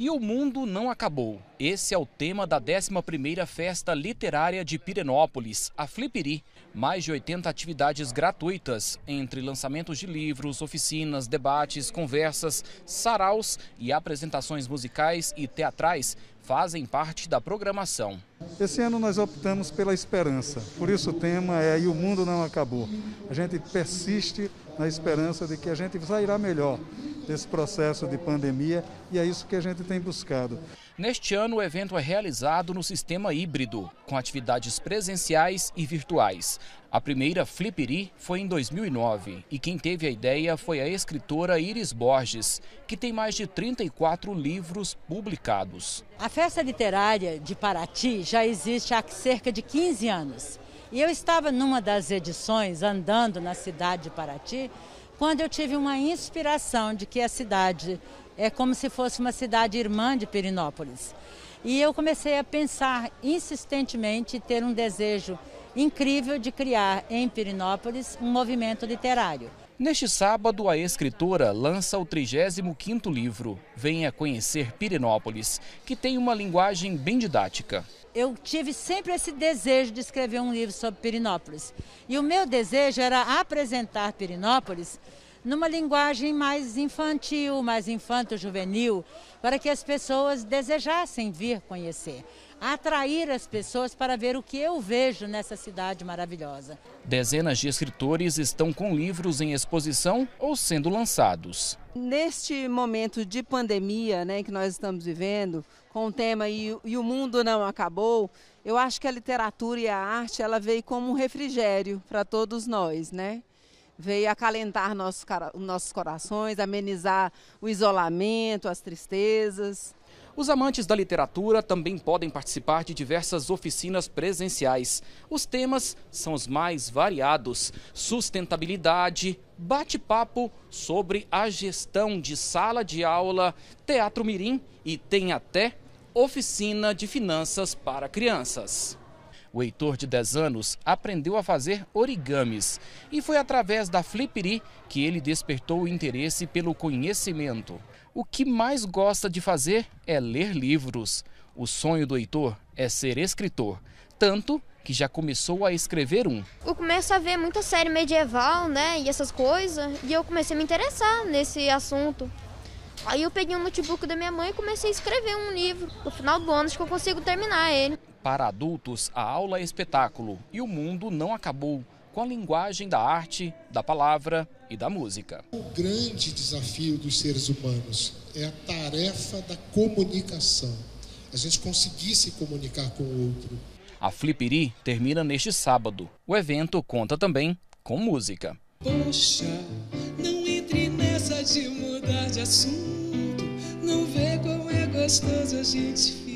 E o mundo não acabou. Esse é o tema da 11ª Festa Literária de Pirenópolis, a Flipiri. Mais de 80 atividades gratuitas, entre lançamentos de livros, oficinas, debates, conversas, saraus e apresentações musicais e teatrais, fazem parte da programação. Esse ano nós optamos pela esperança, por isso o tema é E o Mundo Não Acabou. A gente persiste na esperança de que a gente sairá melhor desse processo de pandemia e é isso que a gente tem buscado. Neste ano, o evento é realizado no sistema híbrido, com atividades presenciais e virtuais. A primeira Fliperi foi em 2009 e quem teve a ideia foi a escritora Iris Borges, que tem mais de 34 livros publicados. A festa literária de Paraty já existe há cerca de 15 anos. E eu estava numa das edições, andando na cidade de Paraty, quando eu tive uma inspiração de que a cidade é como se fosse uma cidade irmã de Perinópolis. E eu comecei a pensar insistentemente, ter um desejo incrível de criar em Perinópolis um movimento literário. Neste sábado, a escritora lança o 35º livro, Venha Conhecer Pirenópolis, que tem uma linguagem bem didática eu tive sempre esse desejo de escrever um livro sobre Pirinópolis. E o meu desejo era apresentar Pirinópolis numa linguagem mais infantil, mais infanto-juvenil, para que as pessoas desejassem vir conhecer, atrair as pessoas para ver o que eu vejo nessa cidade maravilhosa. Dezenas de escritores estão com livros em exposição ou sendo lançados. Neste momento de pandemia né, que nós estamos vivendo, com o tema e, e, o mundo não acabou, eu acho que a literatura e a arte ela veio como um refrigério para todos nós, né? Veio acalentar nossos, nossos corações, amenizar o isolamento, as tristezas. Os amantes da literatura também podem participar de diversas oficinas presenciais. Os temas são os mais variados: sustentabilidade, bate-papo sobre a gestão de sala de aula, teatro mirim e tem até oficina de finanças para crianças. O Heitor, de 10 anos, aprendeu a fazer origamis e foi através da Flipiri que ele despertou o interesse pelo conhecimento. O que mais gosta de fazer é ler livros. O sonho do Heitor é ser escritor, tanto que já começou a escrever um. Eu começo a ver muita série medieval, né, e essas coisas, e eu comecei a me interessar nesse assunto. Aí eu peguei um notebook da minha mãe e comecei a escrever um livro. No final do ano acho que eu consigo terminar ele. Para adultos, a aula é espetáculo e o mundo não acabou com a linguagem da arte, da palavra e da música. O grande desafio dos seres humanos é a tarefa da comunicação. A gente conseguir se comunicar com o outro. A Flipiri termina neste sábado. O evento conta também com música. Poxa, não entre nessa de mudar de assunto. Não vê como é gostoso a gente